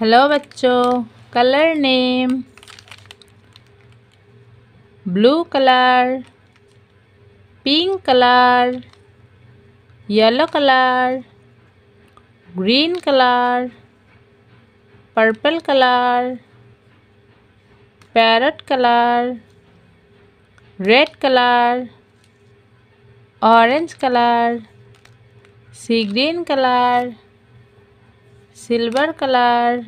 Hello बच्चों. Colour name blue colour pink colour yellow colour green colour purple colour parrot colour red colour orange colour sea green colour silver colour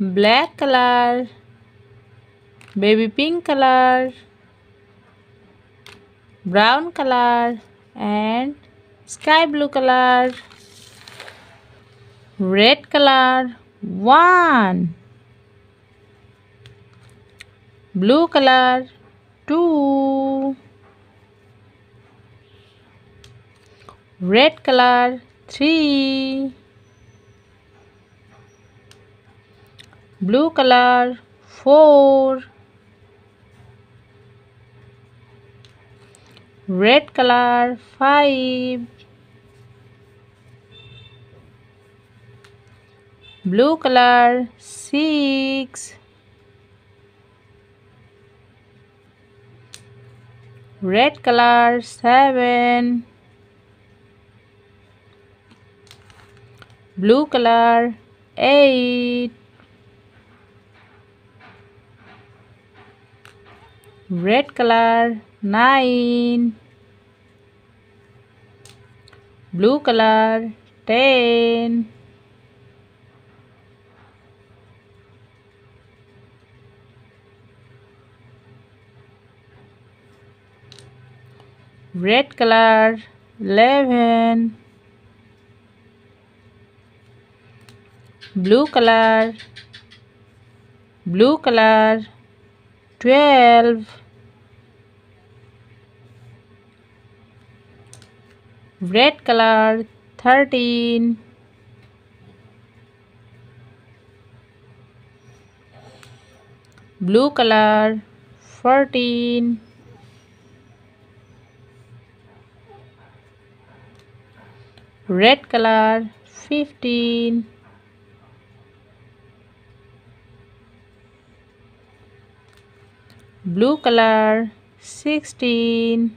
black colour baby pink colour brown color and sky blue color red color one blue color two red color three blue color four. Red color five. Blue color six. Red color seven. Blue color eight red color nine. Blue color ten. Red color eleven. Blue color blue color twelve. Red color 13 blue color 14 red color 15 blue color 16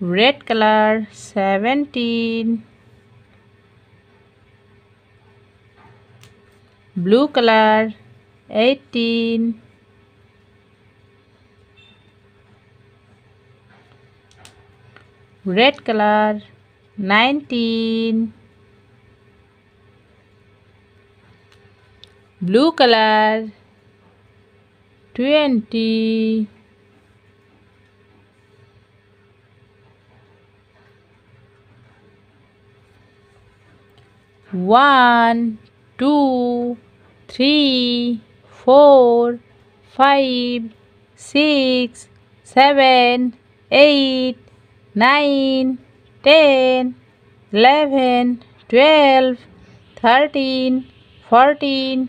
red color 17 blue color 18 red color 19 blue color. 20 one, two, three, four, five, six, seven, eight, nine, ten, eleven, twelve, thirteen, fourteen,